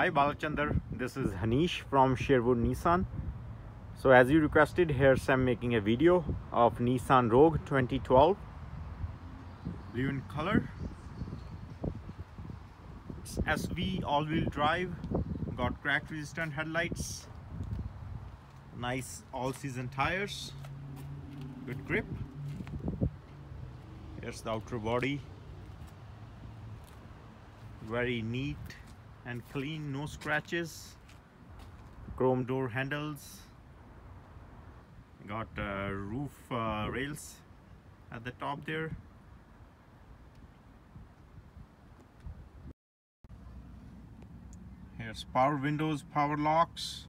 Hi Balachandar, this is Hanish from Sherwood Nissan. So as you requested, here's I'm making a video of Nissan Rogue 2012. Blue in color. It's SV all-wheel drive. Got crack resistant headlights. Nice all-season tires. Good grip. Here's the outer body. Very neat and clean, no scratches. Chrome door handles. Got uh, roof uh, rails at the top there. Here's power windows, power locks.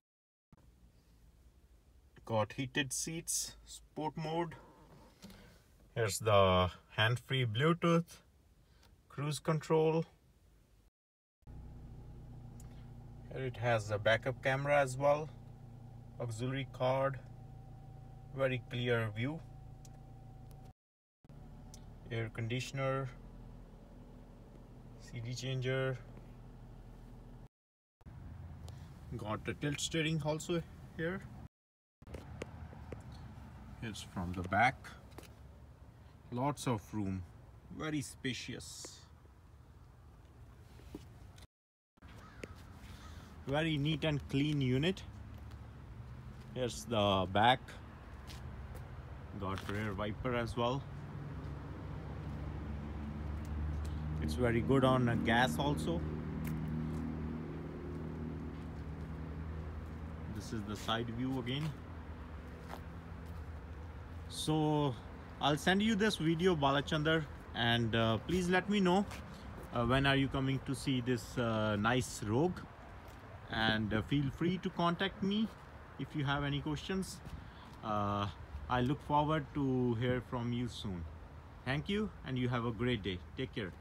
Got heated seats, sport mode. Here's the hand-free Bluetooth, cruise control. Here it has a backup camera as well, auxiliary card, very clear view. Air conditioner, CD changer. Got the tilt steering also here. Here's from the back. Lots of room, very spacious. Very neat and clean unit. Here's the back. Got rear wiper as well. It's very good on gas also. This is the side view again so I'll send you this video Balachander and uh, please let me know uh, when are you coming to see this uh, nice Rogue and uh, feel free to contact me if you have any questions. Uh, I look forward to hear from you soon. Thank you and you have a great day. Take care